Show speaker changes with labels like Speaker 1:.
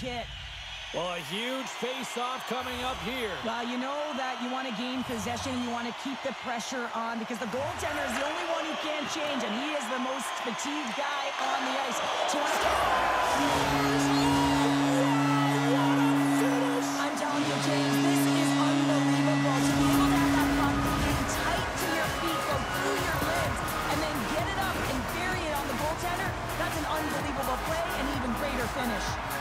Speaker 1: huge.
Speaker 2: Well, a huge face-off coming up here.
Speaker 1: Well, you know that you want to gain possession and you want to keep the pressure on because the goaltender is the only one who can change, and he is the most fatigued guy on the ice. So. I'm telling you, James, this is unbelievable. To be able to have that puck get tight to your feet, go through your legs, and then get it up and bury it on the goaltender, that's an unbelievable play and even greater finish.